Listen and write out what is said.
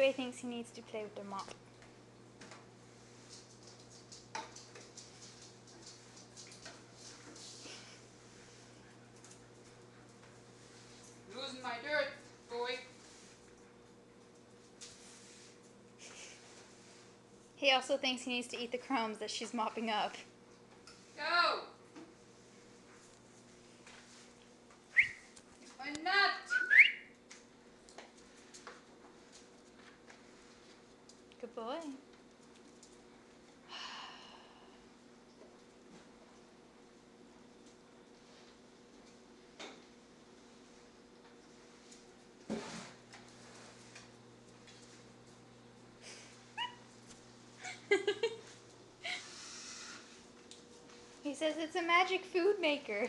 Trey thinks he needs to play with the mop. Losing my dirt, boy. He also thinks he needs to eat the crumbs that she's mopping up. Go! My Good boy. he says it's a magic food maker.